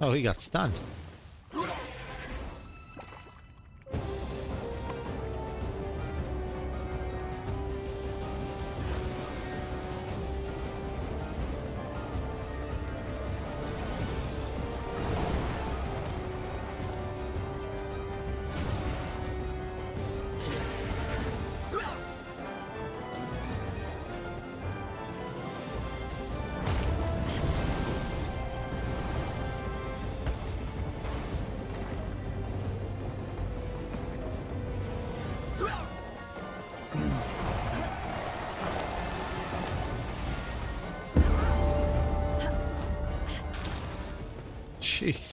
Oh, he got stunned. Jeez.